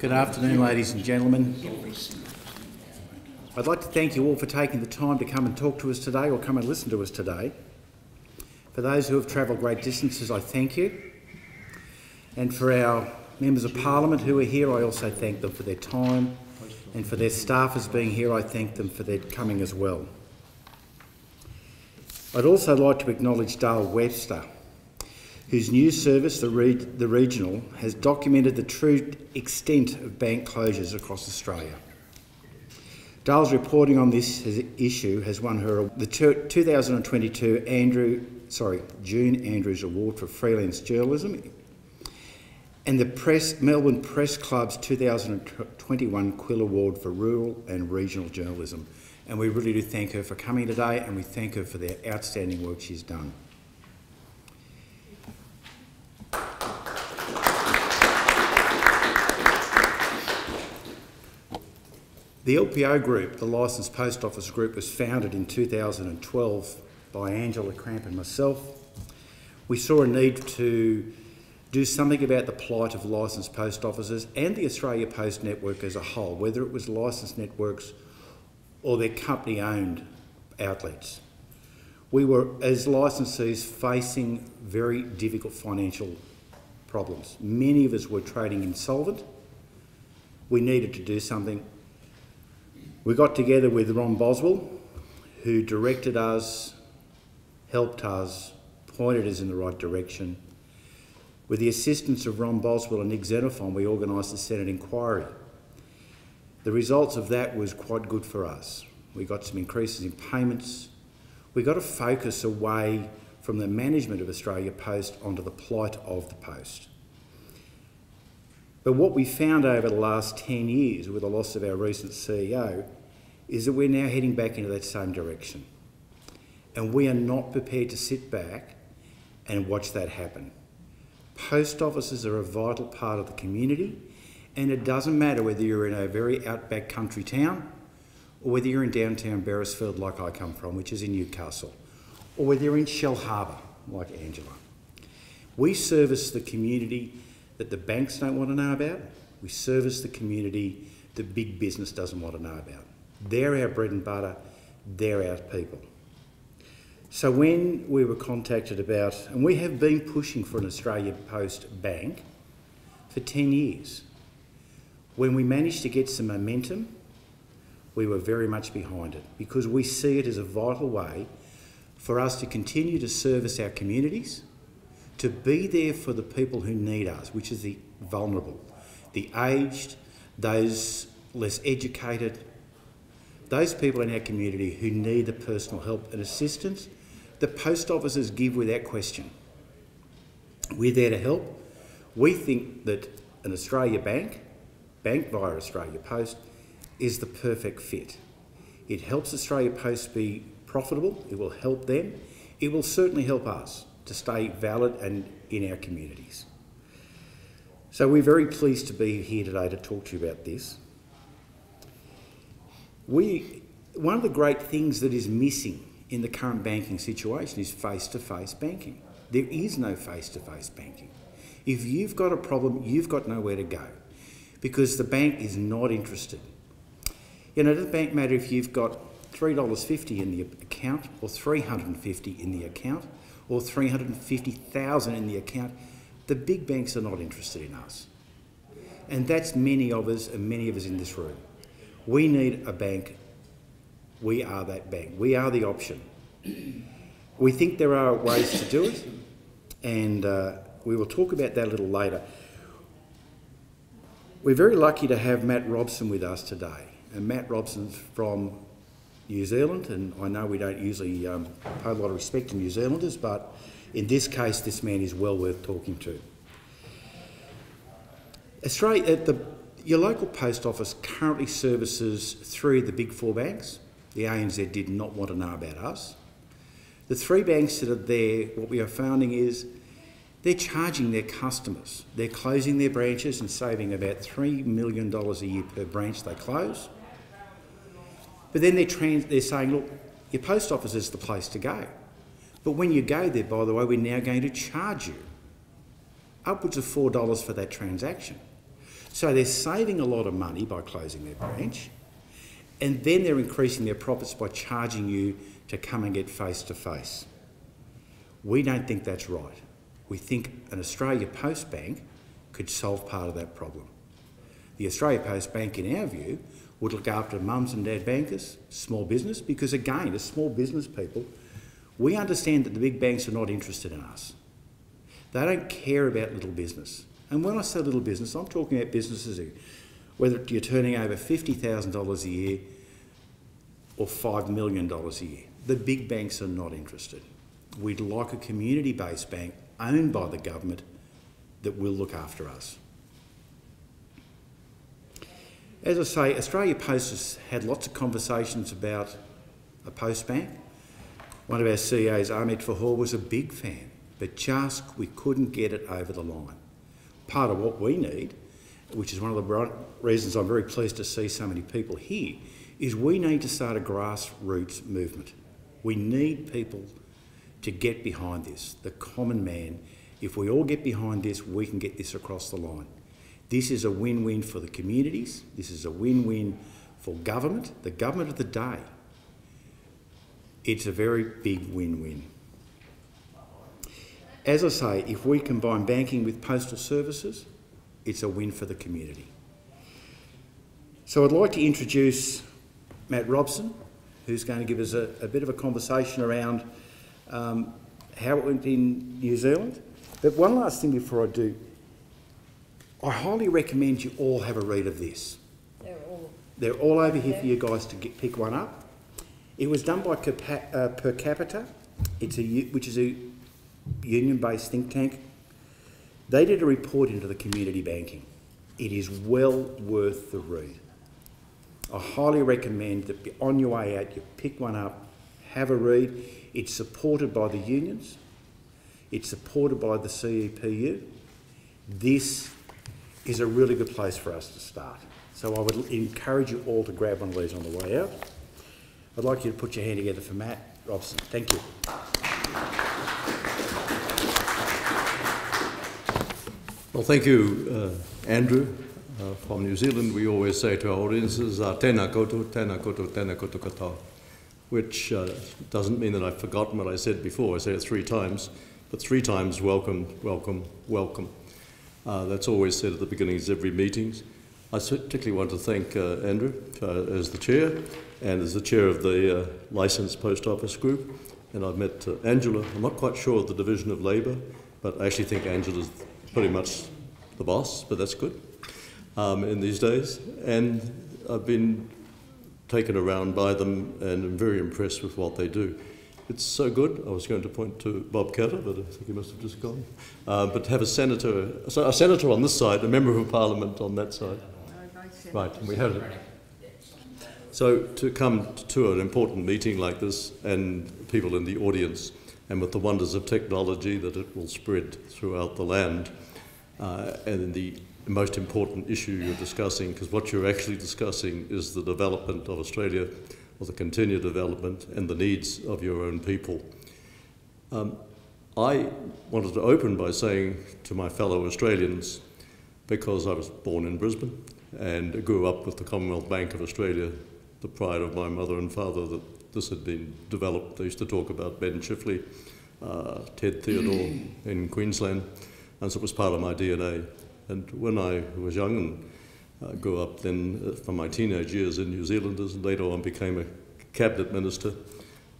Good afternoon, ladies and gentlemen. I'd like to thank you all for taking the time to come and talk to us today or come and listen to us today. For those who have travelled great distances, I thank you. And for our members of parliament who are here, I also thank them for their time. And for their staffers being here, I thank them for their coming as well. I'd also like to acknowledge Dale Webster, whose news service, the, the Regional, has documented the true extent of bank closures across Australia. Dale's reporting on this issue has won her the 2022 Andrew, sorry, June Andrews Award for freelance journalism and the Press, Melbourne Press Club's 2021 Quill Award for rural and regional journalism. And we really do thank her for coming today and we thank her for the outstanding work she's done. The LPO Group, the Licensed Post Office Group, was founded in 2012 by Angela Cramp and myself. We saw a need to do something about the plight of licensed post offices and the Australia Post network as a whole, whether it was licensed networks or their company owned outlets. We were, as licensees, facing very difficult financial problems. Many of us were trading insolvent. We needed to do something we got together with Ron Boswell, who directed us, helped us, pointed us in the right direction. With the assistance of Ron Boswell and Nick Xenophon, we organised the Senate inquiry. The results of that was quite good for us. We got some increases in payments. We got a focus away from the management of Australia Post onto the plight of the Post. But what we found over the last 10 years with the loss of our recent CEO is that we're now heading back into that same direction. And we are not prepared to sit back and watch that happen. Post offices are a vital part of the community, and it doesn't matter whether you're in a very outback country town or whether you're in downtown Beresfield, like I come from, which is in Newcastle, or whether you're in Shellharbour, like Angela. We service the community that the banks don't want to know about. We service the community that big business doesn't want to know about. They're our bread and butter, they're our people. So when we were contacted about, and we have been pushing for an Australia Post bank for 10 years, when we managed to get some momentum, we were very much behind it because we see it as a vital way for us to continue to service our communities to be there for the people who need us, which is the vulnerable, the aged, those less educated, those people in our community who need the personal help and assistance, the post offices give without question. We're there to help. We think that an Australia Bank, bank via Australia Post, is the perfect fit. It helps Australia Post be profitable, it will help them, it will certainly help us to stay valid and in our communities. So we're very pleased to be here today to talk to you about this. We, one of the great things that is missing in the current banking situation is face-to-face -face banking. There is no face-to-face -face banking. If you've got a problem, you've got nowhere to go because the bank is not interested. You know, it doesn't bank matter if you've got $3.50 in the account or 350 in the account or 350,000 in the account, the big banks are not interested in us. And that's many of us and many of us in this room. We need a bank. We are that bank. We are the option. We think there are ways to do it, and uh, we will talk about that a little later. We're very lucky to have Matt Robson with us today. And Matt Robson's from New Zealand, and I know we don't usually um, pay a lot of respect to New Zealanders, but in this case, this man is well worth talking to. Australia, uh, the, your local post office currently services three of the big four banks. The ANZ did not want to know about us. The three banks that are there, what we are finding is they're charging their customers. They're closing their branches and saving about $3 million a year per branch they close. But then they're, trans- they're saying, look, your post office is the place to go. But when you go there, by the way, we're now going to charge you upwards of $4 for that transaction. So they're saving a lot of money by closing their branch, and then they're increasing their profits by charging you to come and get face to face. We don't think that's right. We think an Australia Post Bank could solve part of that problem. The Australia Post Bank, in our view, would look after mums and dad bankers, small business, because again, as small business people, we understand that the big banks are not interested in us. They don't care about little business. And when I say little business, I'm talking about businesses who, whether you're turning over $50,000 a year or $5 million a year. The big banks are not interested. We'd like a community based bank owned by the government that will look after us. As I say, Australia Post has had lots of conversations about a post bank. One of our CEOs, Ahmed Fahour, was a big fan, but just we couldn't get it over the line. Part of what we need, which is one of the reasons I'm very pleased to see so many people here, is we need to start a grassroots movement. We need people to get behind this, the common man. If we all get behind this, we can get this across the line. This is a win win for the communities, this is a win win for government, the government of the day. It's a very big win win. As I say, if we combine banking with postal services, it's a win for the community. So I'd like to introduce Matt Robson, who's going to give us a, a bit of a conversation around um, how it went in New Zealand. But one last thing before I do, I highly recommend you all have a read of this. They're all, They're all over here for you guys to get, pick one up. It was done by uh, Per Capita, it's a, which is a union-based think tank. They did a report into the community banking. It is well worth the read. I highly recommend that on your way out you pick one up, have a read. It's supported by the unions. It's supported by the CEPU. This is a really good place for us to start. So I would encourage you all to grab one of these on the way out. I'd like you to put your hand together for Matt Robson. Thank you. Well, thank you, uh, Andrew. Uh, from New Zealand, we always say to our audiences, uh, tēnā koutou, tēnā koutou, tēnā koutou katoa, which uh, doesn't mean that I've forgotten what I said before. I say it three times, but three times welcome, welcome, welcome. Uh, that's always said at the beginnings of every meeting. I particularly want to thank uh, Andrew uh, as the chair and as the chair of the uh, licensed post office group. And I've met uh, Angela. I'm not quite sure of the division of labour, but I actually think Angela's pretty much the boss, but that's good um, in these days. And I've been taken around by them and I'm very impressed with what they do. It's so good. I was going to point to Bob Katter, but I think he must have just gone. Uh, but to have a senator, so a senator on this side, a member of parliament on that side. Right, and we had it. So to come to an important meeting like this and people in the audience and with the wonders of technology that it will spread throughout the land uh, and the most important issue you're discussing, because what you're actually discussing is the development of Australia, or the continued development, and the needs of your own people. Um, I wanted to open by saying to my fellow Australians, because I was born in Brisbane and grew up with the Commonwealth Bank of Australia, the pride of my mother and father that this had been developed. They used to talk about Ben Chifley, uh, Ted Theodore in Queensland, and so it was part of my DNA. And when I was young and uh, grew up then uh, from my teenage years in New Zealand, and later on became a cabinet minister,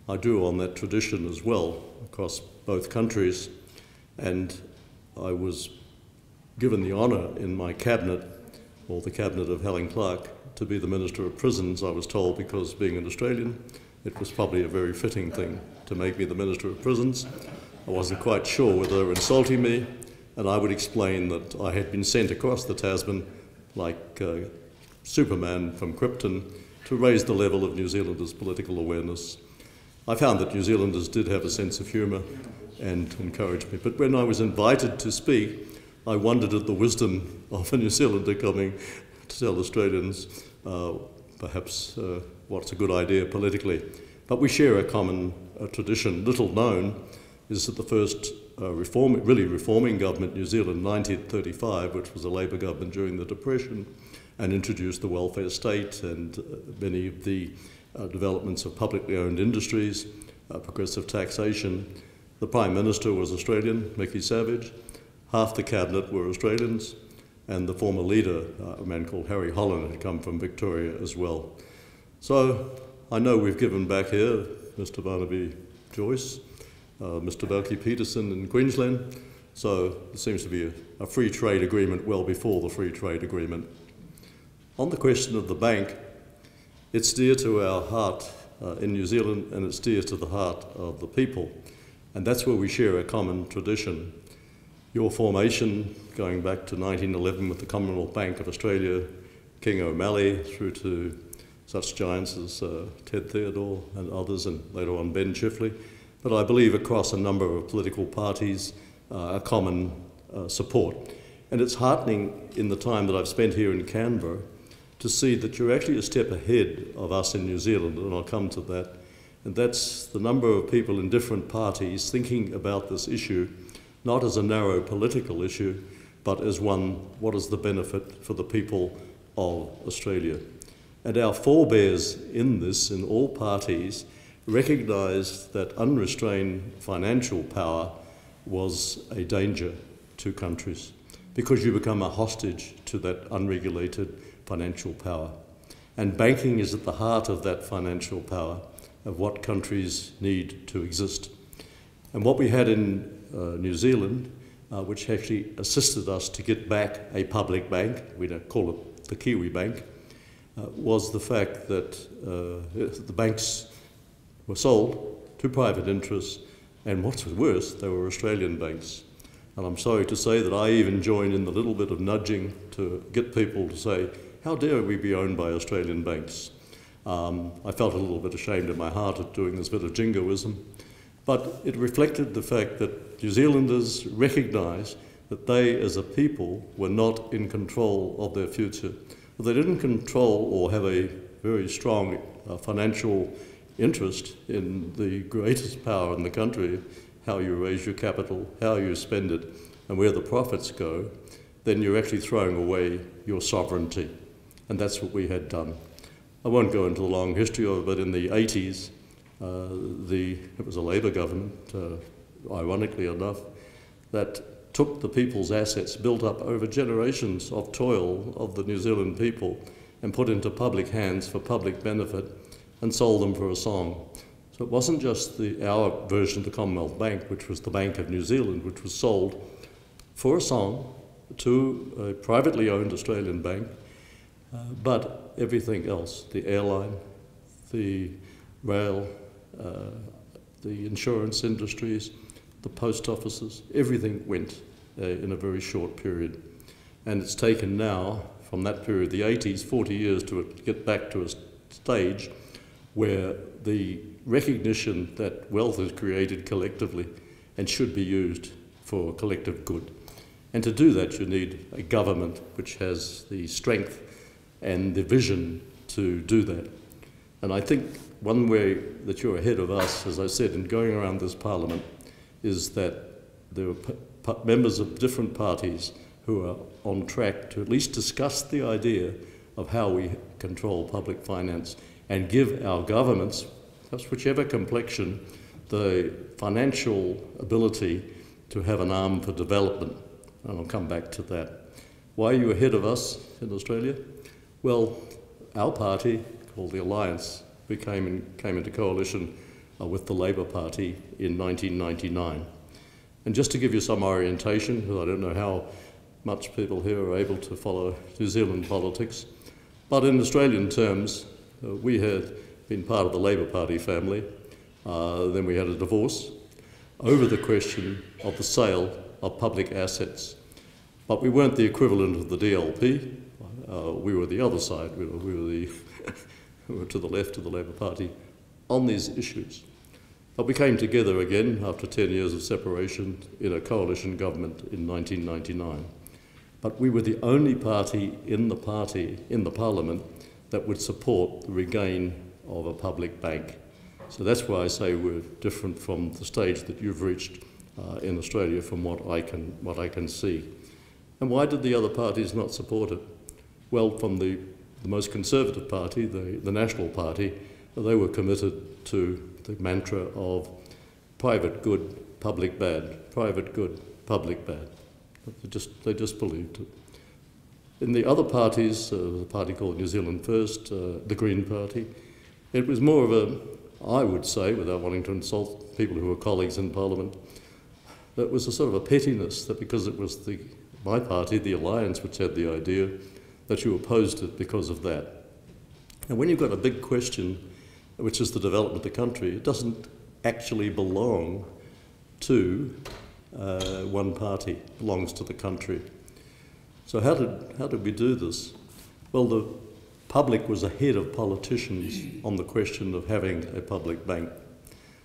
I drew on that tradition as well across both countries. And I was given the honour in my cabinet, or the cabinet of Helen Clark, to be the Minister of Prisons, I was told, because being an Australian, it was probably a very fitting thing to make me the Minister of Prisons. I wasn't quite sure whether they were insulting me and I would explain that I had been sent across the Tasman like uh, Superman from Krypton to raise the level of New Zealanders' political awareness. I found that New Zealanders did have a sense of humour and encouraged me. But when I was invited to speak, I wondered at the wisdom of a New Zealander coming to tell Australians uh, perhaps uh, what's a good idea politically. But we share a common tradition, little known, is that the first uh, reform, really reforming government New Zealand in 1935, which was a Labour government during the Depression, and introduced the welfare state and uh, many of the uh, developments of publicly owned industries, uh, progressive taxation. The Prime Minister was Australian, Mickey Savage. Half the cabinet were Australians, and the former leader, uh, a man called Harry Holland, had come from Victoria as well. So I know we've given back here, Mr. Barnaby Joyce, Mr. Bjelke-Petersen in Queensland. So there seems to be a, a free trade agreement well before the free trade agreement. On the question of the bank, it's dear to our heart uh, in New Zealand and it's dear to the heart of the people. And that's where we share a common tradition. Your formation, going back to 1911 with the Commonwealth Bank of Australia, King O'Malley, through to such giants as uh, Ted Theodore and others, and later on Ben Chifley, but I believe across a number of political parties, uh, a common uh, support. And it's heartening in the time that I've spent here in Canberra to see that you're actually a step ahead of us in New Zealand, and I'll come to that. And that's the number of people in different parties thinking about this issue, not as a narrow political issue, but as one what is the benefit for the people of Australia. And our forebears in this, in all parties, recognised that unrestrained financial power was a danger to countries because you become a hostage to that unregulated financial power. And banking is at the heart of that financial power, of what countries need to exist. And what we had in uh, New Zealand, uh, which actually assisted us to get back a public bank, we don't call it the Kiwibank, uh, was the fact that uh, the banks were sold to private interests, and what's worse, they were Australian banks. And I'm sorry to say that I even joined in the little bit of nudging to get people to say, how dare we be owned by Australian banks? Um, I felt a little bit ashamed in my heart at doing this bit of jingoism, but it reflected the fact that New Zealanders recognised that they, as a people, were not in control of their future. They didn't control or have a very strong uh, financial interest in the greatest power in the country, how you raise your capital, how you spend it, and where the profits go, then you're actually throwing away your sovereignty. And that's what we had done. I won't go into the long history of it, but in the 80s, uh, the, it was a Labour government, uh, ironically enough, that took the people's assets built up over generations of toil of the New Zealand people and put into public hands for public benefit and sold them for a song. So it wasn't just the, our version of the Commonwealth Bank, which was the Bank of New Zealand, which was sold for a song to a privately owned Australian bank, uh, but everything else, the airline, the rail, uh, the insurance industries, the post offices, everything went uh, in a very short period. And it's taken now, from that period, the 80s, 40 years to get back to a stage where the recognition that wealth is created collectively and should be used for collective good. And to do that, you need a government which has the strength and the vision to do that. And I think one way that you're ahead of us, as I said, in going around this parliament, is that there are members of different parties who are on track to at least discuss the idea of how we control public finance and give our governments, perhaps whichever complexion, the financial ability to have an arm for development. And I'll come back to that. Why are you ahead of us in Australia? Well, our party, called the Alliance, became in, came into coalition uh, with the Labor Party in 1999. And just to give you some orientation, because I don't know how much people here are able to follow New Zealand politics, but in Australian terms, uh, we had been part of the Labor Party family. Uh, then we had a divorce over the question of the sale of public assets. But we weren't the equivalent of the DLP. Uh, we were the other side. We were, we were, the we were to the left of the Labor Party on these issues. But we came together again after 10 years of separation in a coalition government in 1999. But we were the only party in the party, in the parliament, that would support the regain of a public bank. So that's why I say we're different from the stage that you've reached uh, in Australia from what I, can, what I can see. And why did the other parties not support it? Well, from the, the most conservative party, the, the National Party, they were committed to the mantra of private good, public bad, private good, public bad. They just, they just believed it. In the other parties, uh, the party called New Zealand First, uh, the Green Party, it was more of a, I would say, without wanting to insult people who were colleagues in Parliament, that was a sort of a pettiness that because it was the, my party, the Alliance, which had the idea, that you opposed it because of that. And when you've got a big question, which is the development of the country, it doesn't actually belong to uh, one party, it belongs to the country. So how did, how did we do this? Well, the public was ahead of politicians on the question of having a public bank.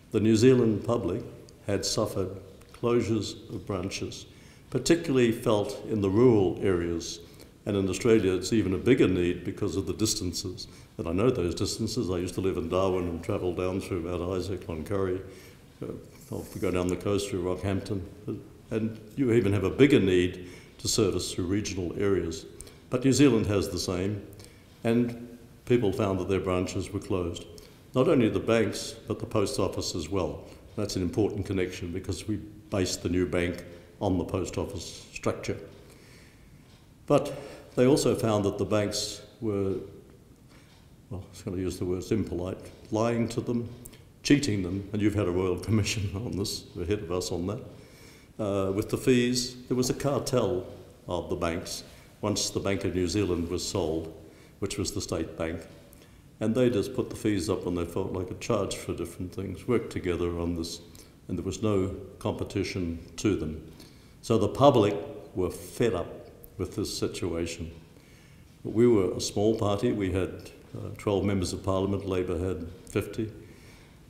The New Zealand public had suffered closures of branches, particularly felt in the rural areas. And in Australia, it's even a bigger need because of the distances. And I know those distances. I used to live in Darwin and travel down through Mount Isa, Cloncurry, uh, I'll go down the coast through Rockhampton. And you even have a bigger need to service through regional areas. But New Zealand has the same, and people found that their branches were closed. Not only the banks, but the post office as well. That's an important connection because we based the new bank on the post office structure. But they also found that the banks were, well, I was going to use the word impolite, lying to them, cheating them, and you've had a Royal Commission on this, ahead of us on that uh, with the fees. There was a cartel of the banks once the Bank of New Zealand was sold, which was the state bank. And they just put the fees up when they felt like a charge for different things, worked together on this, and there was no competition to them. So the public were fed up with this situation. We were a small party, we had uh, 12 members of parliament, Labour had 50.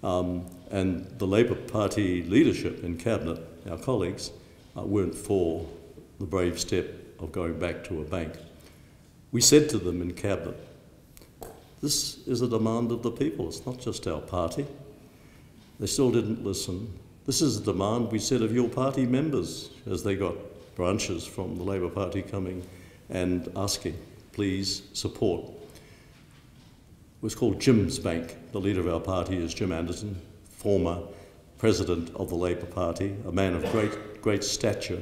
Um, and the Labour Party leadership in cabinet, our colleagues, uh, weren't for the brave step of going back to a bank. We said to them in cabinet, this is a demand of the people, it's not just our party. They still didn't listen. This is a demand we said of your party members as they got branches from the Labour Party coming and asking, please support It was called Jim's Bank. The leader of our party is Jim Anderton, former president of the Labour Party, a man of great, great stature,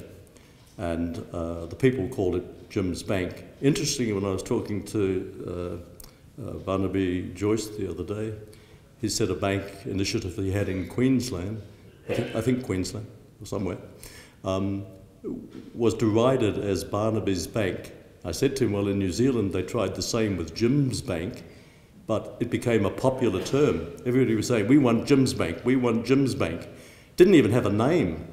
and uh, the people called it Jim's Bank. Interestingly, when I was talking to uh, uh, Barnaby Joyce the other day, he said a bank initiative he had in Queensland, I think, I think Queensland or somewhere, um, was derided as Barnaby's Bank. I said to him, well, in New Zealand they tried the same with Jim's Bank, but it became a popular term. Everybody was saying, we want Jim's Bank, we want Jim's Bank. Didn't even have a name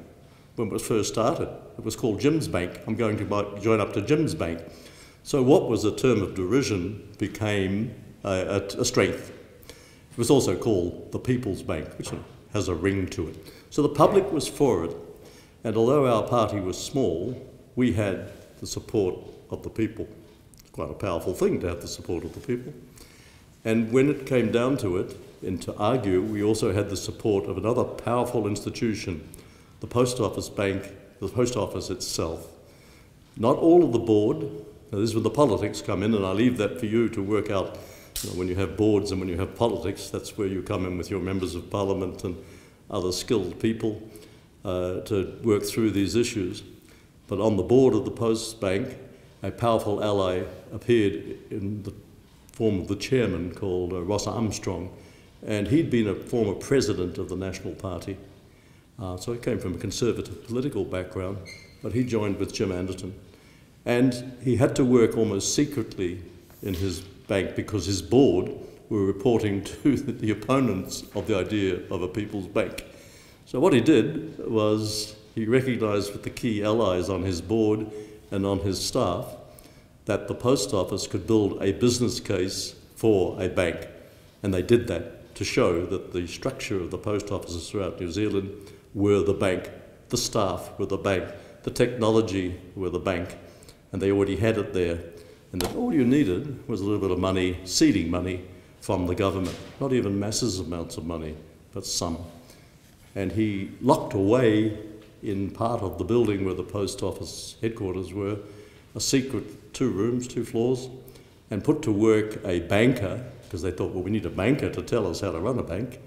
when it was first started. It was called Jim's Bank. I'm going to join up to Jim's Bank. So what was a term of derision became a, a, a strength. It was also called the People's Bank, which has a ring to it. So the public was for it, and although our party was small, we had the support of the people. It's quite a powerful thing to have the support of the people. And when it came down to it, and to argue, we also had the support of another powerful institution, the Post Office Bank, the Post Office itself. Not all of the board, now this is where the politics come in, and I leave that for you to work out. You know, when you have boards and when you have politics, that's where you come in with your members of parliament and other skilled people uh, to work through these issues. But on the board of the Post Bank, a powerful ally appeared in the form of the chairman called uh, Ross Armstrong, and he'd been a former president of the National Party. Uh, so he came from a conservative political background, but he joined with Jim Anderton. And he had to work almost secretly in his bank because his board were reporting to the opponents of the idea of a people's bank. So what he did was he recognised with the key allies on his board and on his staff that the post office could build a business case for a bank. And they did that to show that the structure of the post offices throughout New Zealand were the bank, the staff were the bank, the technology were the bank, and they already had it there. And that all you needed was a little bit of money, seeding money from the government, not even massive amounts of money, but some. And he locked away in part of the building where the post office headquarters were, a secret two rooms, two floors, and put to work a banker, because they thought, well, we need a banker to tell us how to run a bank,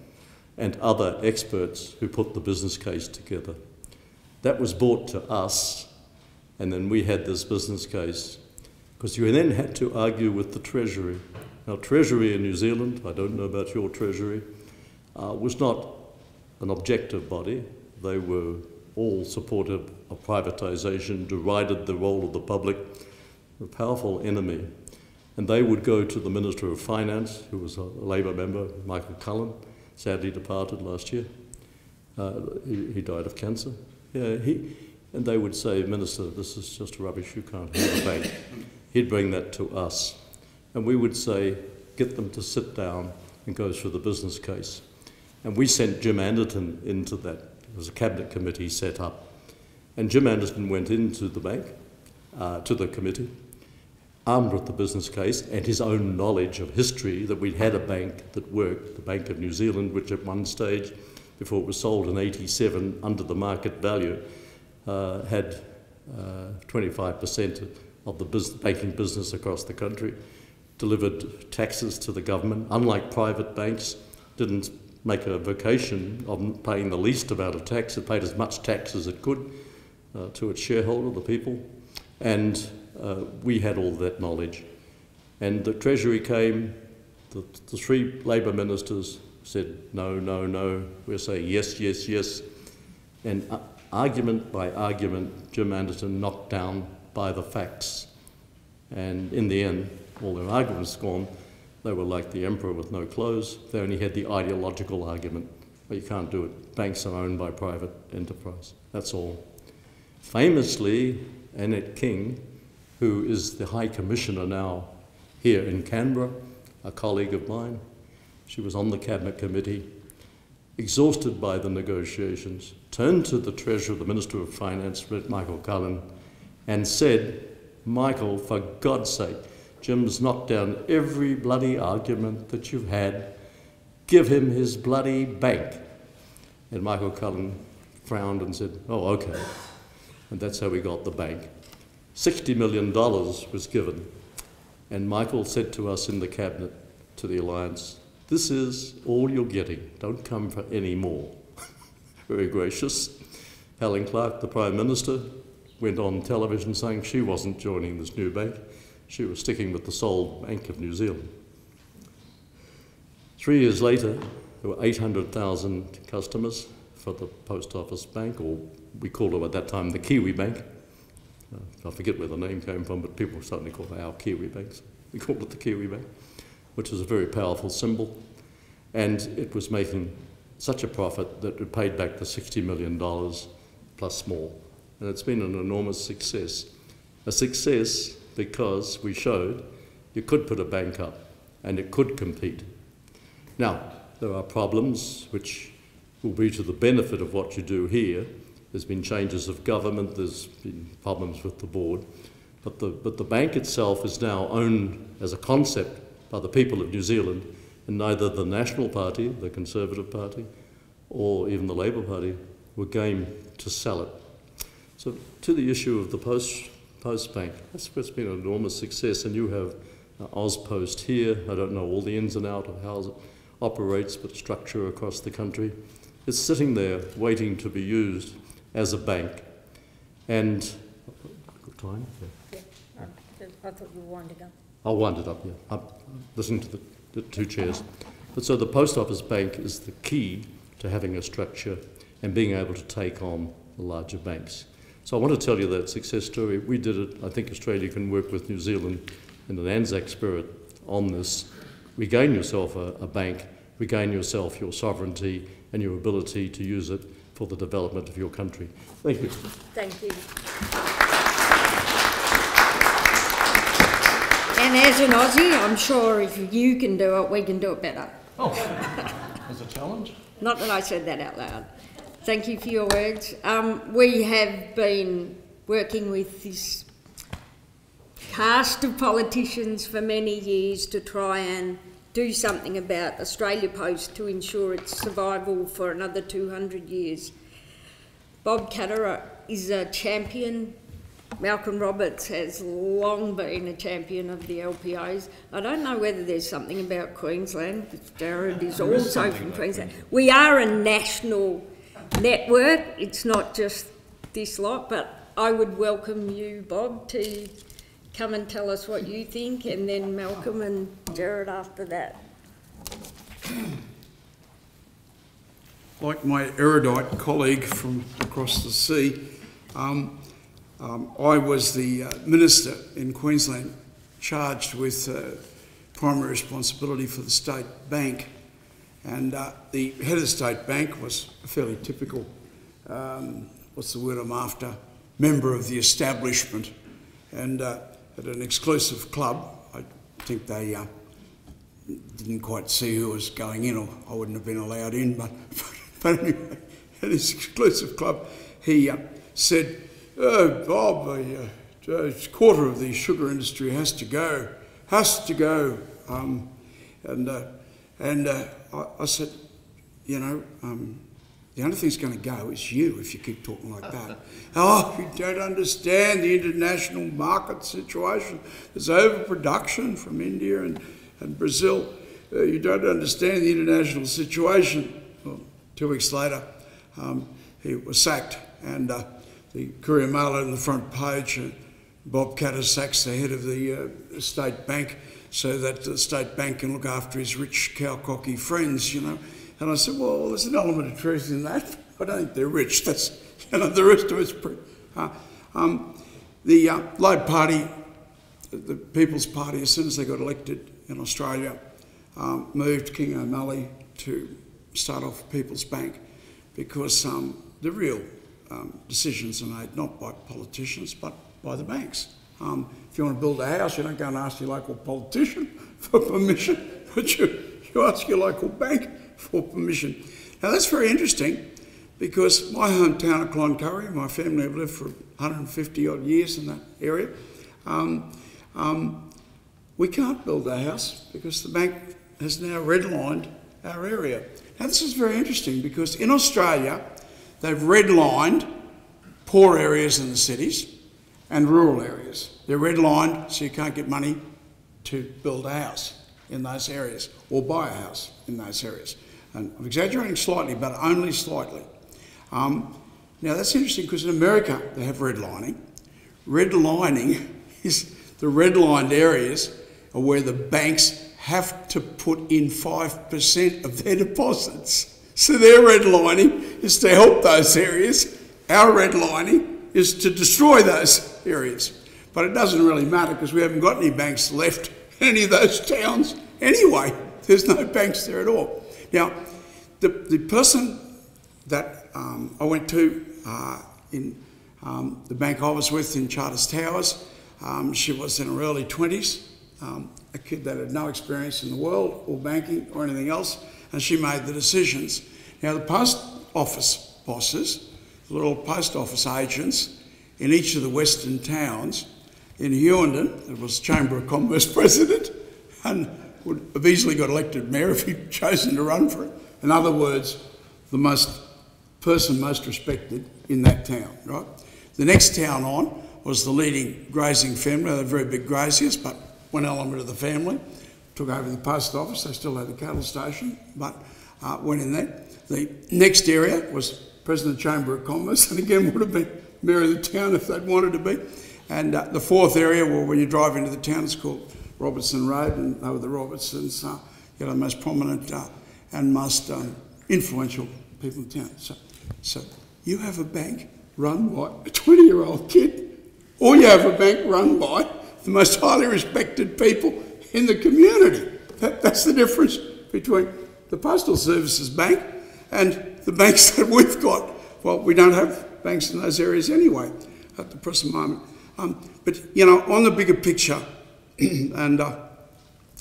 and other experts who put the business case together. That was brought to us, and then we had this business case, because you then had to argue with the Treasury. Now, Treasury in New Zealand, I don't know about your Treasury, uh, was not an objective body. They were all supportive of privatisation, derided the role of the public, a powerful enemy. And they would go to the Minister of Finance, who was a Labour member, Michael Cullen, sadly departed last year. Uh, he, he, died of cancer. Yeah, he, and they would say, Minister, this is just rubbish, you can't have a bank. He'd bring that to us. And we would say, get them to sit down and go through the business case. And we sent Jim Anderton into that. There was a cabinet committee set up. And Jim Anderton went into the bank, uh, to the committee, armed with the business case and his own knowledge of history that we'd had a bank that worked, the Bank of New Zealand, which at one stage, before it was sold in 87 under the market value, uh, had uh, 25% of the business, banking business across the country, delivered taxes to the government, unlike private banks, didn't make a vocation of paying the least amount of tax. It paid as much tax as it could uh, to its shareholder, the people. And uh, we had all that knowledge. And the Treasury came, the, the three Labour ministers said, no, no, no. We're saying yes, yes, yes. And uh, argument by argument, Jim Anderton knocked down by the facts. And in the end, all their arguments gone, they were like the emperor with no clothes. They only had the ideological argument. But you can't do it. Banks are owned by private enterprise. That's all. Famously, Annette King, who is the High Commissioner now here in Canberra, a colleague of mine, she was on the Cabinet Committee, exhausted by the negotiations, turned to the Treasurer, the Minister of Finance, Michael Cullen, and said, Michael, for God's sake, Jim's knocked down every bloody argument that you've had. Give him his bloody bank. And Michael Cullen frowned and said, Oh, okay. And that's how we got the bank. $60 million was given. And Michael said to us in the cabinet, to the Alliance, This is all you're getting. Don't come for any more. Very gracious. Helen Clark, the Prime Minister, went on television saying she wasn't joining this new bank. She was sticking with the sole Bank of New Zealand. Three years later, there were 800,000 customers for the Post Office Bank, or we called it at that time the Kiwibank. Uh, I forget where the name came from, but people certainly called it our Kiwibanks. We called it the Kiwibank, which was a very powerful symbol. And it was making such a profit that it paid back the $60 million plus more. And it's been an enormous success. A success because we showed you could put a bank up and it could compete. Now, there are problems which will be to the benefit of what you do here. There's been changes of government, there's been problems with the board, but the, but the bank itself is now owned as a concept by the people of New Zealand, and neither the National Party, the Conservative Party, or even the Labour Party were game to sell it. So, to the issue of the post Postbank. That's, that's been an enormous success, and you have uh, AusPost here. I don't know all the ins and outs of how it operates, but structure across the country. It's sitting there waiting to be used as a bank. And, good time? Yeah. I thought you wanted to go. I'll wind it up, yeah. I'm listening to the, the two chairs. But so the post office bank is the key to having a structure and being able to take on the larger banks. So I want to tell you that success story. We did it. I think Australia can work with New Zealand in an Anzac spirit on this. Regain yourself a, a bank, regain yourself your sovereignty and your ability to use it for the development of your country. Thank you. Thank you. And as an Aussie, I'm sure if you can do it, we can do it better. Oh, there's a challenge? Not that I said that out loud. Thank you for your words. Um, we have been working with this cast of politicians for many years to try and do something about Australia Post to ensure its survival for another 200 years. Bob Katter is a champion. Malcolm Roberts has long been a champion of the LPOs. I don't know whether there's something about Queensland, Gerard is also from Queensland. We are a national network, it's not just this lot, but I would welcome you, Bob, to come and tell us what you think, and then Malcolm and Gerard after that. like my erudite colleague from across the sea, um, um, I was the uh, minister in Queensland charged with uh, primary responsibility for the state bank. And uh, the head of the state bank was a fairly typical, um, what's the word I'm after, member of the establishment. And uh, at an exclusive club, I think they uh, didn't quite see who was going in, or I wouldn't have been allowed in, but, but anyway, at his exclusive club, he uh, said, oh, Bob, a uh, quarter of the sugar industry has to go, has to go. Um, and uh, and uh, I, I, said, you know, um, the only thing that's going to go is you if you keep talking like that. oh, you don't understand the international market situation. There's overproduction from India and, and Brazil. Uh, you don't understand the international situation. Well, two weeks later, um, he was sacked, and uh, the Courier Mail on the front page. Uh, Bob Katter, the head of the uh, state bank, so that the state bank can look after his rich cowcocky friends, you know. And I said, well, there's an element of truth in that. I don't think they're rich. That's, you know, the rest of it's pretty. Uh, um, the uh, Labor Party, the People's Party, as soon as they got elected in Australia, um, moved King O'Malley to start off People's Bank because um, the real um, decisions are made not by politicians but by the banks. Um, if you want to build a house, you don't go and ask your local politician for permission, but you, you ask your local bank for permission. Now that's very interesting because my hometown of Cloncurry, my family have lived for 150 odd years in that area. Um, um, we can't build a house because the bank has now redlined our area. Now this is very interesting because in Australia, They've redlined poor areas in the cities and rural areas. They're redlined so you can't get money to build a house in those areas or buy a house in those areas. And I'm exaggerating slightly, but only slightly. Um, now that's interesting because in America they have redlining. Redlining is the redlined areas are where the banks have to put in 5% of their deposits. So their redlining is to help those areas. Our redlining is to destroy those areas. But it doesn't really matter because we haven't got any banks left in any of those towns anyway. There's no banks there at all. Now, the, the person that um, I went to uh, in um, the bank I was with in Charters Towers, um, she was in her early 20s, um, a kid that had no experience in the world or banking or anything else and she made the decisions. Now, the post office bosses, the little post office agents in each of the western towns, in Hughenden, there was Chamber of Commerce president and would have easily got elected mayor if he'd chosen to run for it. In other words, the most person most respected in that town, right? The next town on was the leading grazing family. They're very big graziers, but one element of the family took over the post office. They still had the cattle station, but uh, went in there. The next area was President of the Chamber of Commerce, and again would have been mayor of the town if they'd wanted to be. And uh, the fourth area, well, when you drive into the town, it's called Robertson Road, and they were the Robertsons, uh, you know, the most prominent uh, and most um, influential people in town. So, so you have a bank run by a 20-year-old kid, or you have a bank run by the most highly respected people in the community. That, that's the difference between the Postal Services Bank and the banks that we've got. Well, we don't have banks in those areas anyway at the present moment. Um, but, you know, on the bigger picture, and uh,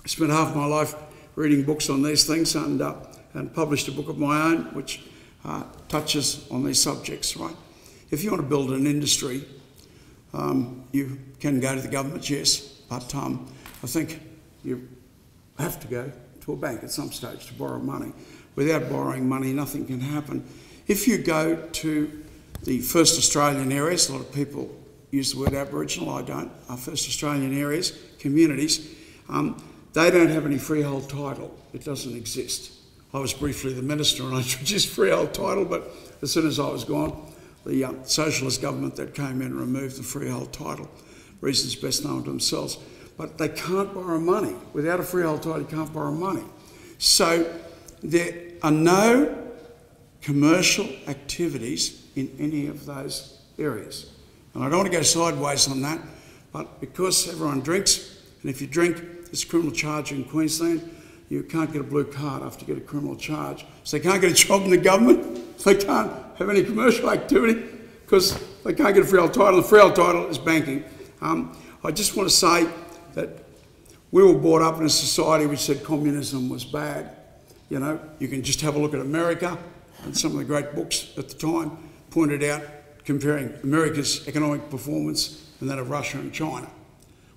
spent half my life reading books on these things and, uh, and published a book of my own which uh, touches on these subjects, right? If you want to build an industry, um, you can go to the government, yes, but um, I think you have to go to a bank at some stage to borrow money. Without borrowing money, nothing can happen. If you go to the first Australian areas, a lot of people use the word Aboriginal, I don't, uh, first Australian areas, communities, um, they don't have any freehold title. It doesn't exist. I was briefly the minister and I introduced freehold title, but as soon as I was gone, the uh, socialist government that came in removed the freehold title. Reasons best known to themselves. But they can't borrow money. Without a freehold title, you can't borrow money. So there are no commercial activities in any of those areas. And I don't want to go sideways on that, but because everyone drinks, and if you drink, it's a criminal charge in Queensland, you can't get a blue card after you get a criminal charge. So they can't get a job in the government, they can't have any commercial activity because they can't get a freehold title. The freehold title is banking. Um, I just want to say that we were brought up in a society which said communism was bad. You know, you can just have a look at America, and some of the great books at the time pointed out comparing America's economic performance and that of Russia and China.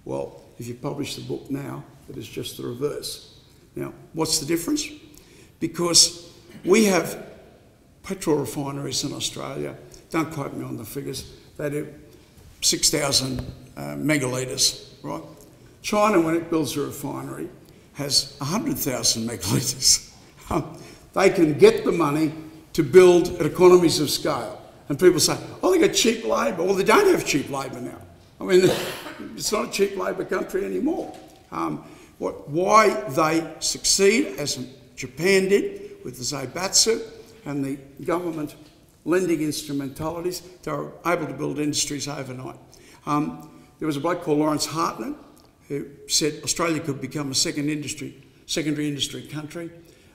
Well, if you publish the book now, it is just the reverse. Now, what's the difference? Because we have petrol refineries in Australia, don't quote me on the figures, they do 6,000 uh, megalitres, right? China, when it builds a refinery, has 100,000 megalitres. Um, they can get the money to build at economies of scale. And people say, oh, they got cheap labour. Well, they don't have cheap labour now. I mean, it's not a cheap labour country anymore. Um, what, why they succeed, as Japan did with the Zaibatsu and the government lending instrumentalities, they were able to build industries overnight. Um, there was a bloke called Laurence Hartnett who said Australia could become a second industry, secondary industry country.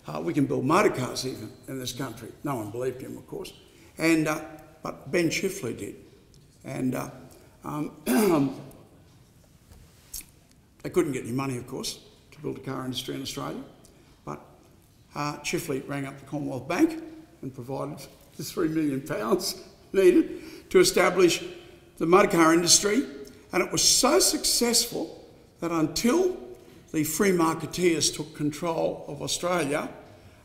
Uh, we can build motor cars even in this country. No one believed him, of course. And, uh, but Ben Chifley did. And uh, um, they couldn't get any money, of course, to build a car industry in Australia. But uh, Chifley rang up the Commonwealth Bank and provided the three million pounds needed to establish the motor car industry. And it was so successful that until the free marketeers took control of Australia,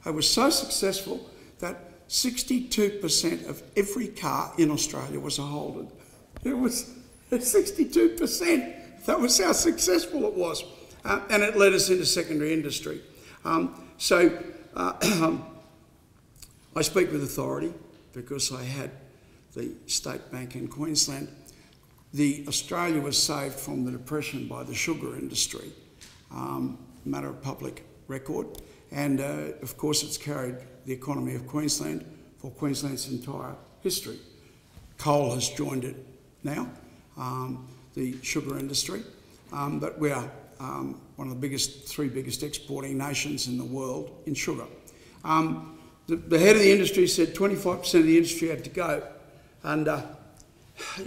it was so successful that 62% of every car in Australia was a Holden. It was 62%. That was how successful it was. Uh, and it led us into secondary industry. Um, so uh, I speak with authority because I had the state bank in Queensland. The Australia was saved from the depression by the sugar industry, um, matter of public record. And uh, of course, it's carried the economy of Queensland for Queensland's entire history. Coal has joined it now, um, the sugar industry, um, but we are um, one of the biggest, three biggest exporting nations in the world in sugar. Um, the, the, head of the industry said 25% of the industry had to go, and uh,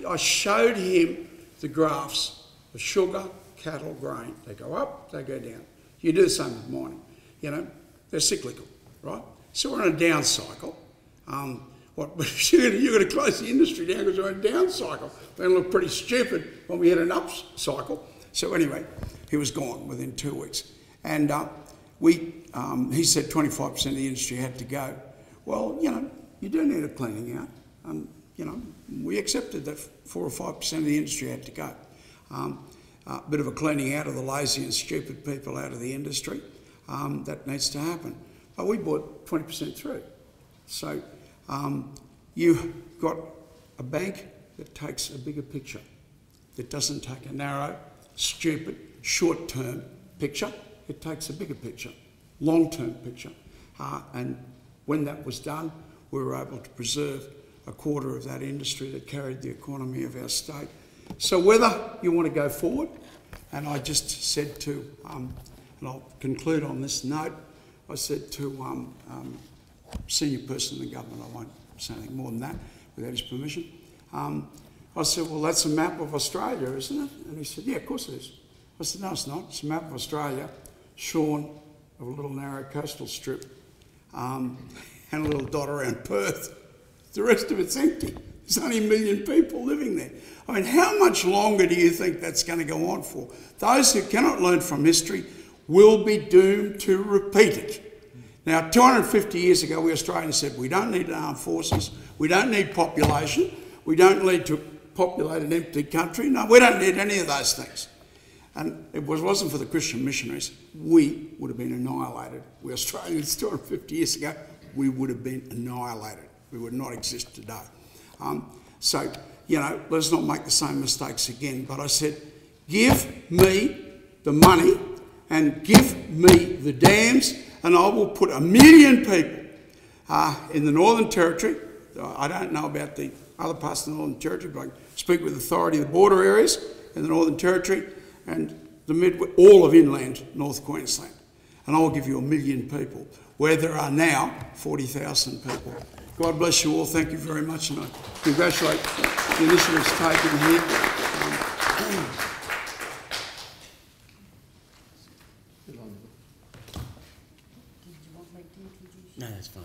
I showed him the graphs of sugar, cattle, grain. They go up, they go down. You do the same with mining. You know, they're cyclical, right? So we're in a down cycle. Um, what, you're going to close the industry down because we're in a down cycle. Going to look pretty stupid when we hit an up cycle. So anyway, he was gone within two weeks. And uh, we, um, he said 25% of the industry had to go. Well, you know, you do need a cleaning out. Um, you know, we accepted that four or five percent of the industry had to go. Um, a bit of a cleaning out of the lazy and stupid people out of the industry. Um, that needs to happen. But we bought 20% through. So um, you've got a bank that takes a bigger picture, that doesn't take a narrow, stupid, short term picture, it takes a bigger picture, long term picture. Uh, and when that was done, we were able to preserve a quarter of that industry that carried the economy of our state. So whether you want to go forward, and I just said to, um, and I'll conclude on this note, I said to um, um, senior person in the government, I won't say anything more than that without his permission. Um, I said, well, that's a map of Australia, isn't it? And he said, yeah, of course it is. I said, no, it's not. It's a map of Australia, shorn of a little narrow coastal strip um, and a little dot around Perth. The rest of it's empty. There's only a million people living there. I mean, how much longer do you think that's going to go on for? Those who cannot learn from history will be doomed to repeat it. Now, 250 years ago, we Australians said we don't need armed forces, We don't need population. We don't need to populate an empty country. No, we don't need any of those things. And it was, wasn't for the Christian missionaries, we would have been annihilated. We Australians 250 years ago, we would have been annihilated. We would not exist today. Um, so, you know, let's not make the same mistakes again. But I said, give me the money and give me the dams, and I will put a million people uh, in the Northern Territory. I don't know about the other parts of the Northern Territory, but I speak with authority of the border areas in the Northern Territory and the mid, all of inland North Queensland. And I'll give you a million people, where there are now 40,000 people. God bless you all. Thank you very much, and I congratulate the initiatives taken here. Um, No, that's fine.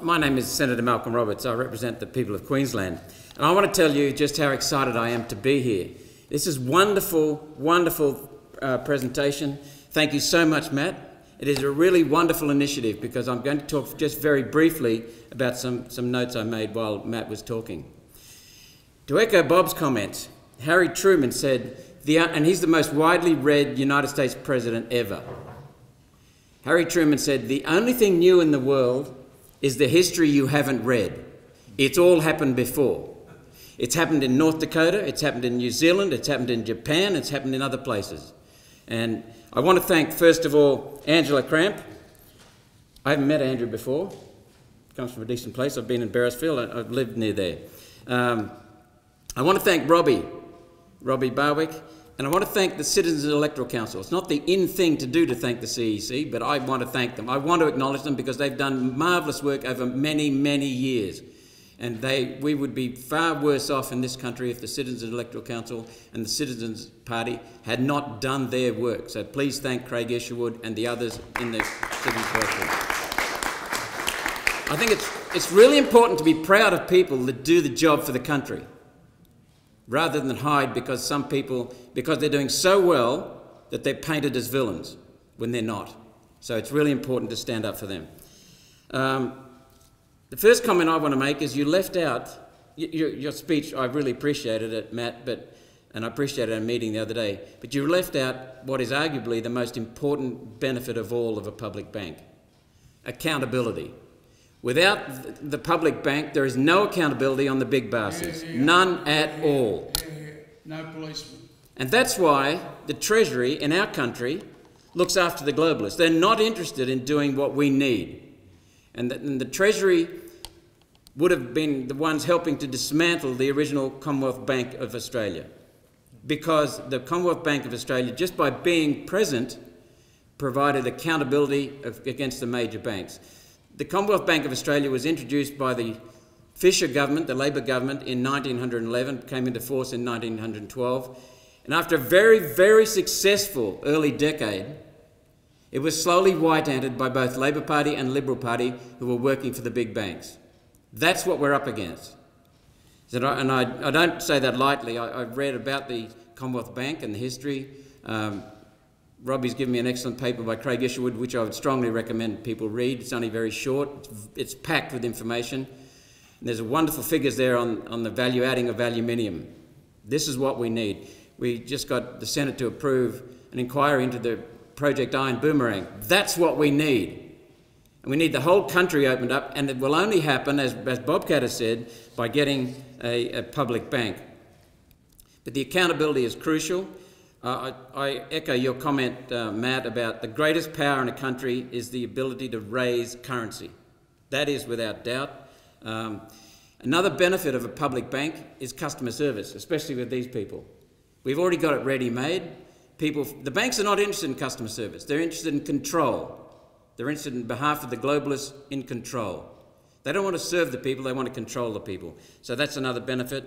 My, name is Senator Malcolm Roberts. I represent the people of Queensland. And I want to tell you just how excited I am to be here. This is wonderful, wonderful uh, presentation. Thank you so much, Matt. It is a really wonderful initiative because I'm going to talk just very briefly about some, some notes I made while Matt was talking. To echo Bob's comments, Harry Truman said, the, and he's the most widely read United States president ever. Harry Truman said, The only thing new in the world is the history you haven't read. It's all happened before. It's happened in North Dakota, it's happened in New Zealand, it's happened in Japan, it's happened in other places. And I want to thank, first of all, Angela Cramp. I haven't met Andrew before. Comes from a decent place. I've been in Beresfield, I've lived near there. Um, I want to thank Robbie, Robbie Barwick, and I want to thank the Citizens Electoral Council. It's not the in thing to do to thank the CEC, but I want to thank them. I want to acknowledge them because they've done marvellous work over many, many years. And they, we would be far worse off in this country if the Citizens Electoral Council and the Citizens Party had not done their work. So please thank Craig Isherwood and the others in the Citizens Electoral. I think it's, it's really important to be proud of people that do the job for the country rather than hide because some people, because they're doing so well that they're painted as villains when they're not. So it's really important to stand up for them. Um, the first comment I want to make is you left out your, your speech. I really appreciated it, Matt, but and I appreciated our meeting the other day. But you left out what is arguably the most important benefit of all of a public bank: accountability. Without the public bank, there is no accountability on the big bosses. None at all. no policeman. And that's why the Treasury in our country looks after the globalists. They're not interested in doing what we need. And the, and the Treasury would have been the ones helping to dismantle the original Commonwealth Bank of Australia. Because the Commonwealth Bank of Australia, just by being present, provided accountability of, against the major banks. The Commonwealth Bank of Australia was introduced by the Fisher government, the Labor government, in 1911, came into force in 1912. And after a very, very successful early decade, it was slowly white-handed by both Labor Party and Liberal Party who were working for the big banks. That's what we're up against. And I, I don't say that lightly. I, have read about the Commonwealth Bank and the history. Um, Robbie's given me an excellent paper by Craig Isherwood, which I would strongly recommend people read. It's only very short, it's, packed with information. And there's a wonderful figures there on, on the value adding of aluminium. This is what we need. We just got the Senate to approve an inquiry into the Project Iron Boomerang. That's what we need. And we need the whole country opened up, and it will only happen, as, as Bob Katter has said, by getting a, a public bank. But the accountability is crucial. Uh, I, I, echo your comment, uh, Matt, about the greatest power in a country is the ability to raise currency. That is without doubt. Um, another benefit of a public bank is customer service, especially with these people. We've already got it ready made. People, the banks are not interested in customer service. They're interested in control. They're interested in behalf of the globalists in control. They don't want to serve the people, they want to control the people. So that's another benefit.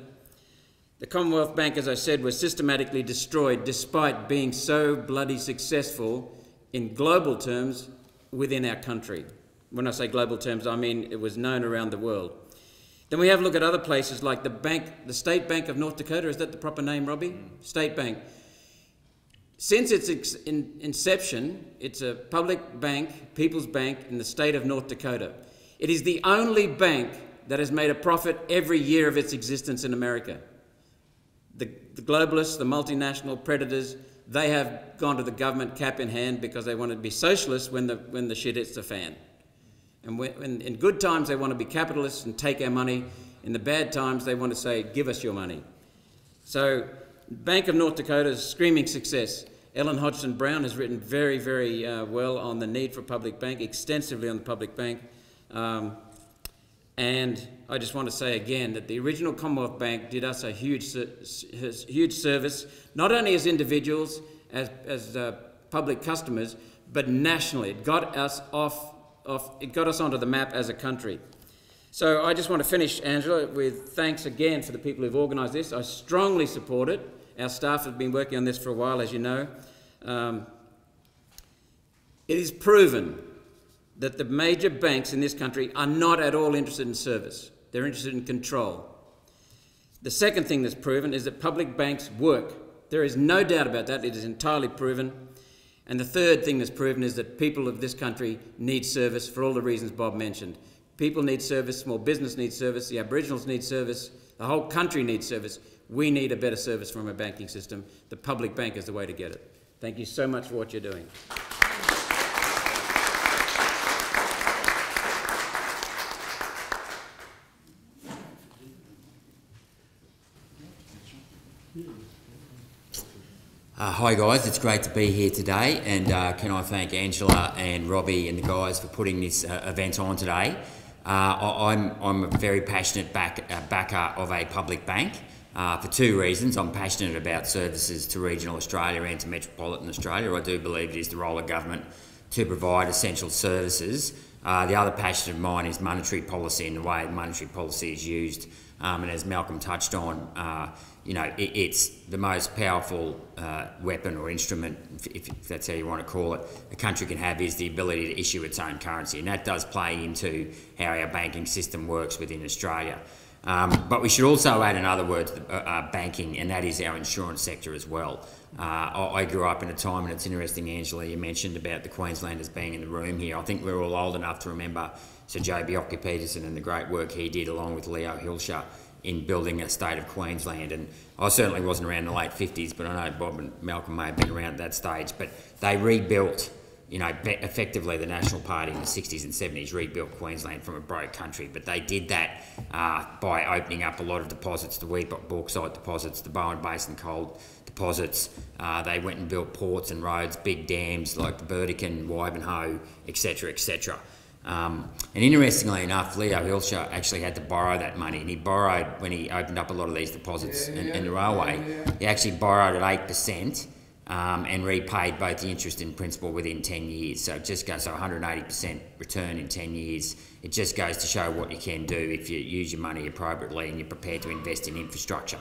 The Commonwealth Bank, as I said, was systematically destroyed despite being so bloody successful in global terms within our country. When I say global terms, I mean it was known around the world. Then we have a look at other places like the bank, the State Bank of North Dakota. Is that the proper name, Robbie? Mm. State Bank. Since its in inception, it's a public bank, People's Bank in the state of North Dakota. It is the only bank that has made a profit every year of its existence in America. The, the globalists, the multinational predators, they have gone to the government cap in hand because they want to be socialists when the, when the shit hits the fan. And when, when, in good times, they want to be capitalists and take our money. In the bad times, they want to say, give us your money. So, Bank of North Dakota's screaming success. Ellen Hodgson Brown has written very, very uh, well on the need for public bank, extensively on the public bank. Um, and I just want to say again that the original Commonwealth Bank did us a huge, huge service, not only as individuals, as, as uh, public customers, but nationally. It got us off, off, it got us onto the map as a country. So I just want to finish, Angela, with thanks again for the people who've organised this. I strongly support it. Our staff have been working on this for a while, as you know. Um, it is proven that the major banks in this country are not at all interested in service, they're interested in control. The second thing that's proven is that public banks work. There is no doubt about that, it is entirely proven. And the third thing that's proven is that people of this country need service for all the reasons Bob mentioned. People need service, small business needs service, the Aboriginals need service, the whole country needs service. We need a better service from our banking system. The public bank is the way to get it. Thank you so much for what you're doing. Uh, hi guys, it's great to be here today and uh, can I thank Angela and Robbie and the guys for putting this uh, event on today. Uh, I, am I'm, I'm a very passionate back, uh, backer of a public bank uh, for two reasons. I'm passionate about services to regional Australia and to metropolitan Australia. I do believe it is the role of government to provide essential services. Uh, the other passion of mine is monetary policy and the way monetary policy is used. Um, and as Malcolm touched on, uh, you know, it, it's the most powerful uh, weapon or instrument, if, if, that's how you want to call it, a country can have is the ability to issue its own currency. And that does play into how our banking system works within Australia. Um, but we should also add another word to the, uh, uh, banking, and that is our insurance sector as well. Uh, I, grew up in a time, and it's interesting, Angela, you mentioned about the Queenslanders being in the room here. I think we're all old enough to remember Sir Joh Bjelke-Petersen and the great work he did along with Leo Hielscher in building a state of Queensland. And I certainly wasn't around in the late 50s, but I know Bob and Malcolm may have been around at that stage. But they rebuilt you know, effectively the National Party in the 60s and 70s rebuilt Queensland from a broke country, but they did that uh, by opening up a lot of deposits, the Weipa bauxite deposits, the Bowen Basin coal deposits. Uh, they went and built ports and roads, big dams like the Burdekin, Wivenhoe, etc., etc. Um, and interestingly enough, Leo Hielscher actually had to borrow that money, and he borrowed when he opened up a lot of these deposits yeah, yeah, and, the railway. Yeah, he actually borrowed at eight percent um, and repaid both the interest and principal within 10 years. So it just goes so 180% return in 10 years. It just goes to show what you can do if you use your money appropriately and you're prepared to invest in infrastructure.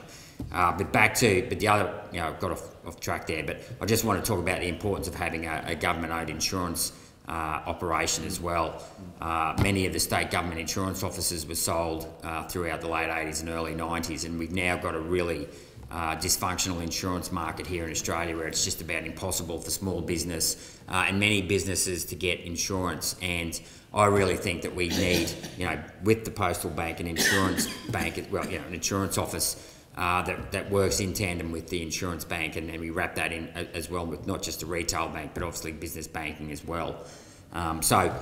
Uh, but back to, but the other, you know, i got off, off track there, but I just want to talk about the importance of having a, a government-owned insurance uh, operation as well. Uh, many of the state government insurance offices were sold uh, throughout the late 80s and early 90s, and we've now got a really uh, dysfunctional insurance market here in Australia where it's just about impossible for small business uh, and many businesses to get insurance. And I really think that we need, you know, with the postal bank, an insurance bank, well, you know, an insurance office uh, that, that works in tandem with the insurance bank, and then we wrap that in as well with not just a retail bank, but obviously business banking as well. Um, so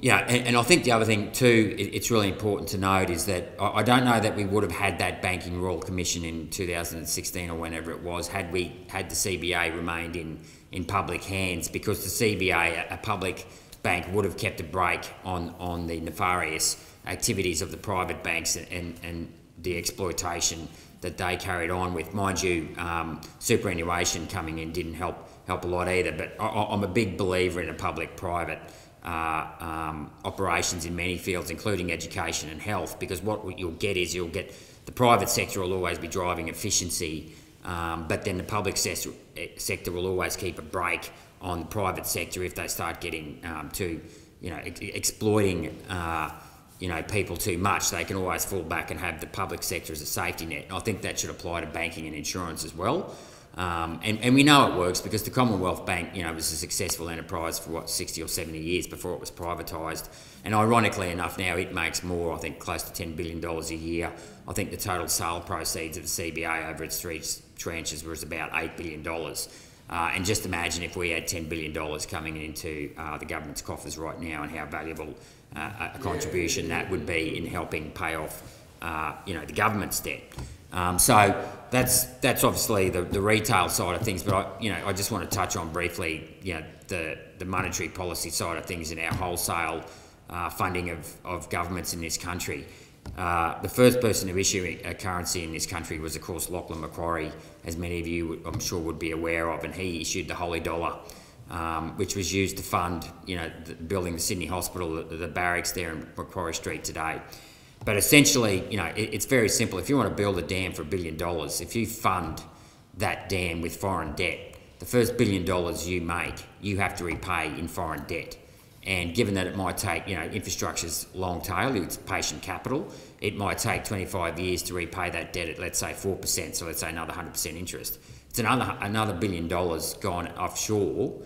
yeah, and, and, I think the other thing too, it, it's really important to note is that I, I, don't know that we would have had that banking royal commission in 2016 or whenever it was had we had the CBA remained in in public hands because the CBA, a, public bank, would have kept a brake on on the nefarious activities of the private banks and, and, and the exploitation that they carried on with. Mind you, um, superannuation coming in didn't help help a lot either. But I, I'm a big believer in a public-private uh, um, operations in many fields, including education and health, because what you'll get is you'll get the private sector will always be driving efficiency, um, but then the public sector, sector will always keep a brake on the private sector if they start getting um, to, you know, ex exploiting, uh, you know, people too much. They can always fall back and have the public sector as a safety net. And I think that should apply to banking and insurance as well. Um, and, and we know it works because the Commonwealth Bank, you know, was a successful enterprise for what, 60 or 70 years before it was privatised. And ironically enough, now it makes more, I think, close to $10 billion a year. I think the total sale proceeds of the CBA over its three tranches was about $8 billion. Uh, and just imagine if we had $10 billion coming into uh, the government's coffers right now and how valuable uh, a contribution that would be in helping pay off, uh, you know, the government's debt. Um, so that's that's obviously the, the retail side of things, but I, you know, I just want to touch on briefly, you know, the, the monetary policy side of things in our wholesale uh, funding of, of governments in this country. Uh, the first person to issue a currency in this country was, of course, Lachlan Macquarie, as many of you, I'm sure, would be aware of, and he issued the Holy Dollar, um, which was used to fund, you know, the, building the Sydney Hospital, the, the barracks there in Macquarie Street today. But essentially, you know, it, it's very simple. If you want to build a dam for a billion dollars, if you fund that dam with foreign debt, the first billion dollars you make, you have to repay in foreign debt. And given that it might take, you know, infrastructure's long tail, it's patient capital, it might take 25 years to repay that debt at, let's say, 4%, so let's say another 100% interest. It's another, another billion dollars gone offshore,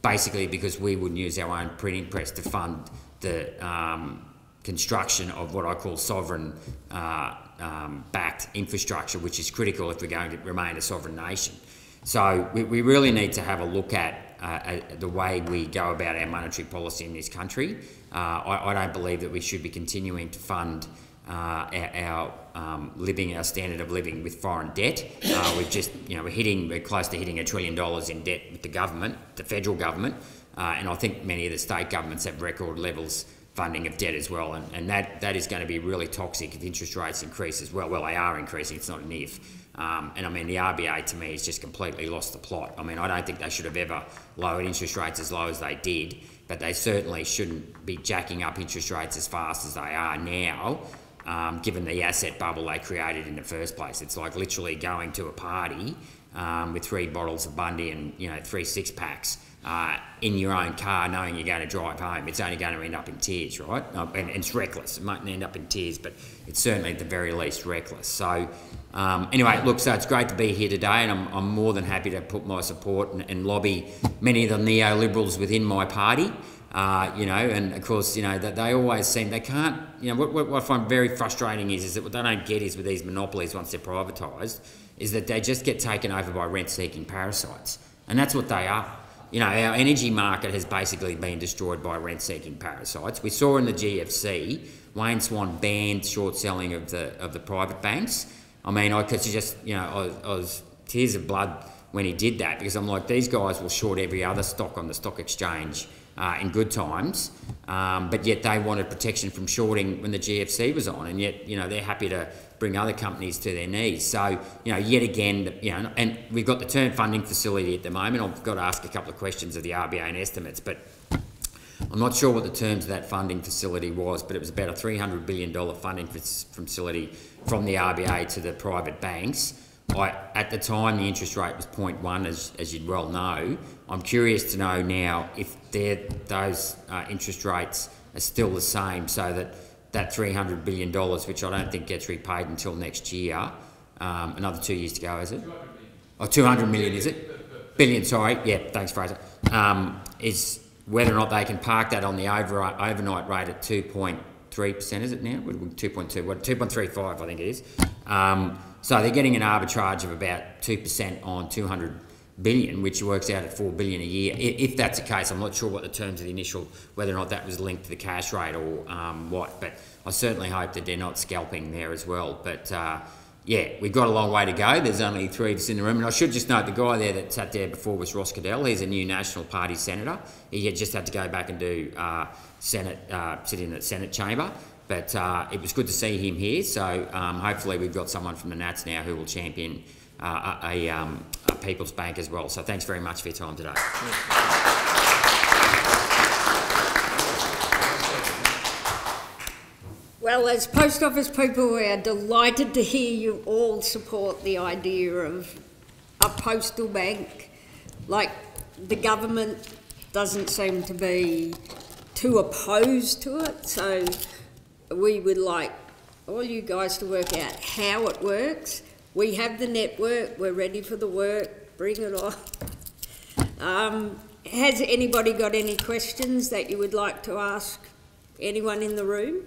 basically because we wouldn't use our own printing press to fund the um, construction of what I call sovereign uh, um, backed infrastructure, which is critical if we're going to remain a sovereign nation. So we, we really need to have a look at uh, the way we go about our monetary policy in this country. Uh, I, I, don't believe that we should be continuing to fund uh, our, our um, living, our standard of living with foreign debt. Uh, we've just, you know, we're hitting, we're close to hitting a trillion dollars in debt with the government, the federal government, uh, and I think many of the state governments have record levels funding of debt as well, and, and that, that is going to be really toxic if interest rates increase as well. Well, they are increasing, it's not an if. Um, and I mean, the RBA to me has just completely lost the plot. I mean, I don't think they should have ever lowered interest rates as low as they did, but they certainly shouldn't be jacking up interest rates as fast as they are now, um, given the asset bubble they created in the first place. It's like literally going to a party um, with three bottles of Bundy and you know three six packs. Uh, in your own car, knowing you're going to drive home, it's only going to end up in tears, right? And, and, it's reckless. It mightn't end up in tears, but it's certainly at the very least reckless. So um, anyway, look, so it's great to be here today, and I'm, I'm more than happy to put my support and, and lobby many of the neoliberals within my party. Uh, you know, and of course, you know that they always seem they can't. You know, what, what I find very frustrating is is that what they don't get is with these monopolies once they're privatised, is that they just get taken over by rent-seeking parasites, and that's what they are. You know, our energy market has basically been destroyed by rent-seeking parasites. We saw in the GFC, Wayne Swan banned short selling of the of the private banks. I mean, I could just, you know, I was, I was tears of blood when he did that because I'm like, these guys will short every other stock on the stock exchange uh, in good times, um, but yet they wanted protection from shorting when the GFC was on, and yet you know they're happy to bring other companies to their knees. So you know, yet again, you know, and we've got the term funding facility at the moment. I've got to ask a couple of questions of the RBA and estimates, but I'm not sure what the terms of that funding facility was, but it was about a $300 billion funding facility from the RBA to the private banks. I, at the time, the interest rate was 0.1, as, as you'd well know. I'm curious to know now if those uh, interest rates are still the same, so that that $300 billion, which I don't think gets repaid until next year, um, another two years to go, is it? Oh, 200 million, is it? Billion, sorry. Yeah, thanks, Fraser. Um, is whether or not they can park that on the over, overnight rate at 2.3%, is it now? 2.2, what, 2.35, I think it is. Um, so they're getting an arbitrage of about 2% on 200 billion, which works out at 4 billion a year. If that's the case, I'm not sure what the terms of the initial, whether or not that was linked to the cash rate or um, what, but I certainly hope that they're not scalping there as well. But uh, yeah, we've got a long way to go. There's only three of us in the room. And I should just note the guy there that sat there before was Ross Cadell. He's a new National Party senator. He had just had to go back and do uh, Senate, uh, sit in the Senate chamber. But uh, it was good to see him here. So um, hopefully we've got someone from the Nats now who will champion uh, a, um, a People's Bank as well. So thanks very much for your time today. Well, as post office people, we are delighted to hear you all support the idea of a postal bank. Like the government doesn't seem to be too opposed to it, so we would like all you guys to work out how it works. We have the network, we're ready for the work. bring it on. Um, has anybody got any questions that you would like to ask anyone in the room?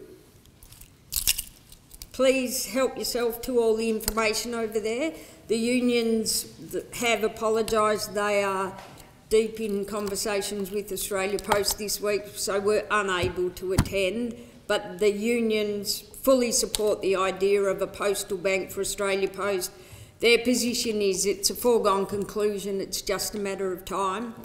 Please help yourself to all the information over there. The unions have apologised, they are deep in conversations with Australia Post this week, so we're unable to attend. But the unions fully support the idea of a postal bank for Australia Post. Their position is it's a foregone conclusion, it's just a matter of time.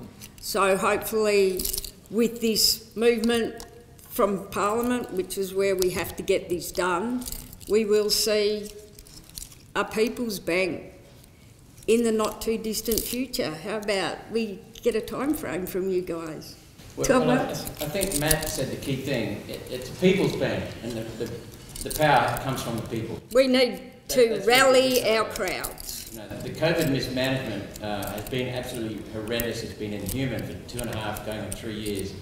So hopefully, with this movement from Parliament, which is where we have to get this done, we will see a People's Bank in the not too distant future. How about we get a time frame from you guys? Well, well, I, I think Matt said the key thing. It, it's a people's bank, and the, the, the power comes from the people. We need to rally our crowds. You know, the COVID mismanagement uh, has been absolutely horrendous. It's been inhuman for two and a half, going on three years.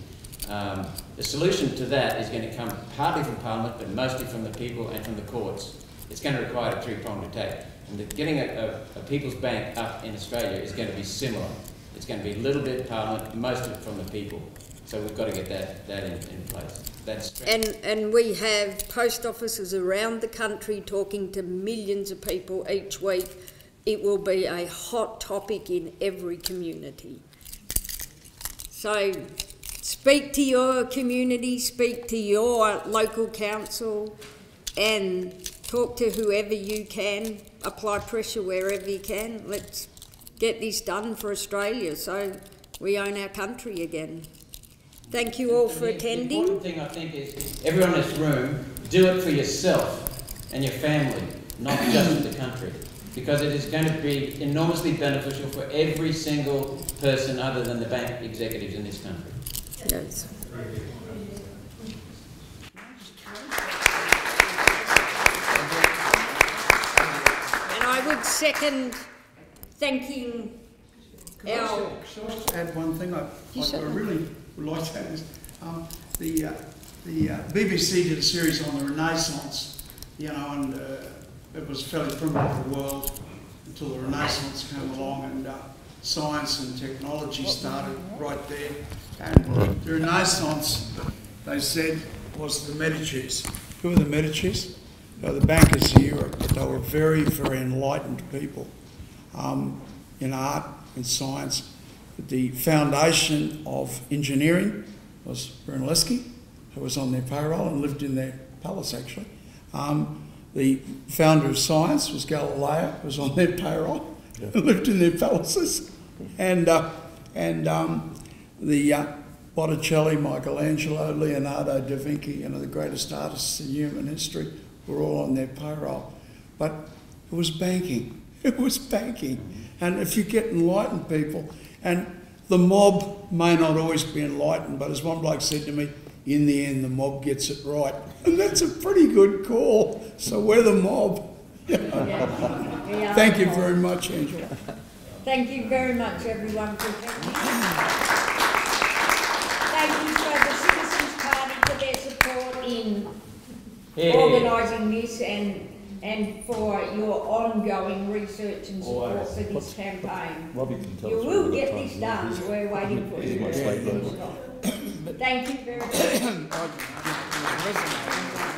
Um, the solution to that is going to come partly from Parliament, but mostly from the people and from the courts. It's going to require a three-pronged attack. And the, getting a, a, a people's bank up in Australia is going to be similar. It's going to be a little bit Parliament, most of it from the people. So we've got to get that, that in, in place. That's And, and we have post offices around the country talking to millions of people each week. It will be a hot topic in every community. So speak to your community, speak to your local council, and talk to whoever you can. Apply pressure wherever you can. Let's get this done for Australia so we own our country again. Thank you all for The- attending. The important thing, I think, is everyone in this room, do it for yourself and your family, not just the country. Because it is going to be enormously beneficial for every single person other than the bank executives in this country. Yes. And I would second thanking Could I our, just- Should I just add one thing? I, I I really would like add is, um, the, uh, the uh, BBC did a series on the Renaissance, you know, and uh, it was fairly primitive the world until the Renaissance came along and uh, science and technology started right there. And the Renaissance, they said, was the Medicis. Who were the Medicis? They were the bankers of Europe, but they were very, very enlightened people um, in art, in science. The foundation of engineering was Brunelleschi, who was on their payroll and lived in their palace actually. Um, the founder of science was Galileo, who was on their payroll and lived in their palaces. And, uh, and um, the uh, Botticelli, Michelangelo, Leonardo da Vinci, you know, the greatest artists in human history, were all on their payroll. But it was banking. It was banking. And if you get enlightened people, and the mob may not always be enlightened, but as one bloke said to me, in the end, the mob gets it right. And that's a pretty good call. So we're the mob. Thank you very much, Angela. thank you very much everyone for attending. Thank you for the Citizens Party for their support in Yeah. organising this and, and for your ongoing research and support Always. for this campaign. Robbie can tell You will get this done, we're waiting for you. Here's my statement. Thank you very much.